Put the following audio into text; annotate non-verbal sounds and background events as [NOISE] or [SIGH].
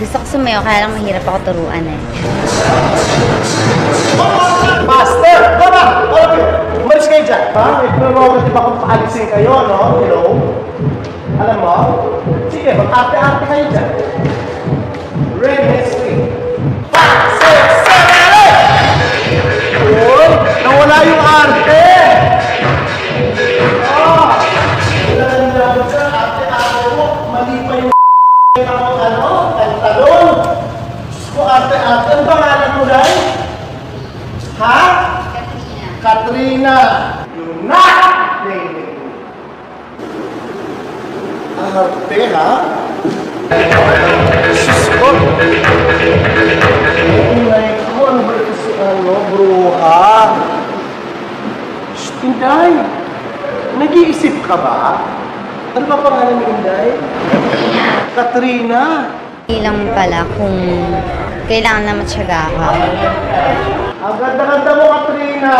Gusto ko sumayo, kaya lang mahirap ako turuan eh. Master! Okay. Umalis kayo dyan. Ha? May prerogative akong paalisin kayo, no? Hello? Alam mo? Sige, mag-arte-arte kayo dyan. Ready, next week. Five, six, seven, eight! Uy! Nawala yung arte! Ah! Ganda ka, arte-arte mo. Mali pa yung [LAUGHS] ng ano, ang talon. Diyos ko, arte-arte. Ang pangalan mo dahil? Ha? Katrina. Not dating. Arte, ha? Diyos ko. My ko, ano ba ito si ano, bruha? Shh, Inday. Nag-iisip ka ba? Ano ba pangalan ni Inday? Katrina. Hindi lang pala kung kailangan na matyaga ka. Ang ganda-ganda mo, Katrina.